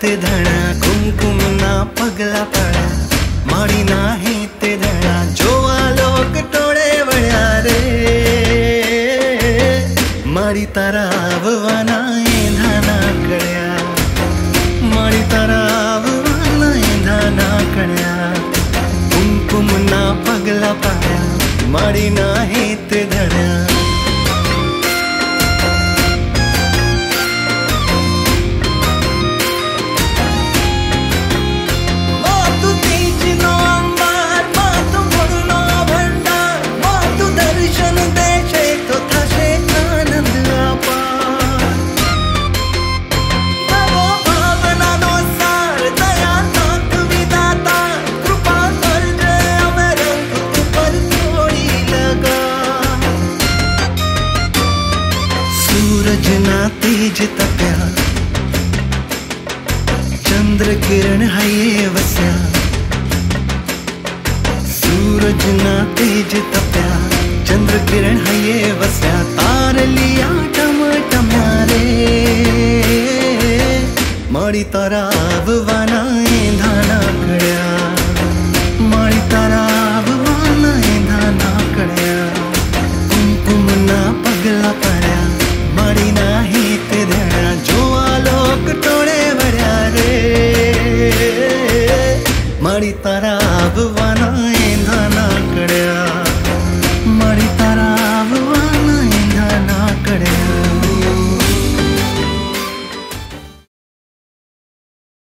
ते धणा कुमकुम ना पगला पड़ा माड़ी ना ही ते धणा जोवा लोग टोळे वळ्या रे माड़ी तारा कळ्या कुमकुम ना पगला ते धणा रजना तीज तपया। चंद्र किरण हये वस्या। सूरज ना तेज तपया। चंद्र किरण हये वस्या। तार लिया टम टमारे मारी तारा મારી નાહી તે દેણા. જોવા લોક ટોળે વર્યા રે. મારી તારા આવવાના એના ના કડ્યા.